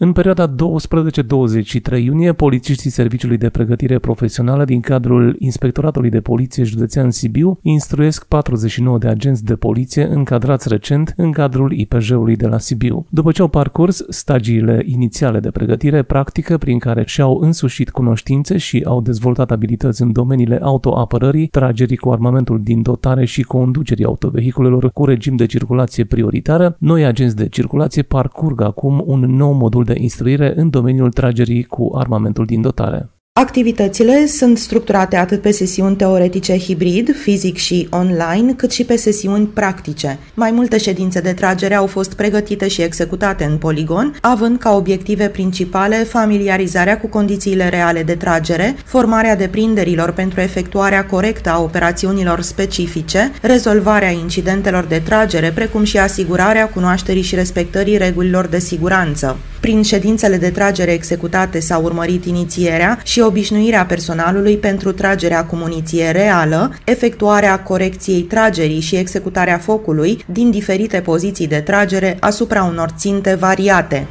În perioada 12-23 iunie, polițiștii Serviciului de Pregătire Profesională din cadrul Inspectoratului de Poliție Județean Sibiu instruiesc 49 de agenți de poliție încadrați recent în cadrul IPJ-ului de la Sibiu. După ce au parcurs stagiile inițiale de pregătire practică prin care și-au însușit cunoștințe și au dezvoltat abilități în domeniile autoapărării, tragerii cu armamentul din dotare și conducerii autovehiculelor cu regim de circulație prioritară, noi agenți de circulație parcurg acum un nou modul de instruire în domeniul tragerii cu armamentul din dotare. Activitățile sunt structurate atât pe sesiuni teoretice hibrid, fizic și online, cât și pe sesiuni practice. Mai multe ședințe de tragere au fost pregătite și executate în poligon, având ca obiective principale familiarizarea cu condițiile reale de tragere, formarea deprinderilor pentru efectuarea corectă a operațiunilor specifice, rezolvarea incidentelor de tragere, precum și asigurarea cunoașterii și respectării regulilor de siguranță. Prin ședințele de tragere executate s-a urmărit inițierea și obișnuirea personalului pentru tragerea cu muniție reală, efectuarea corecției tragerii și executarea focului din diferite poziții de tragere asupra unor ținte variate.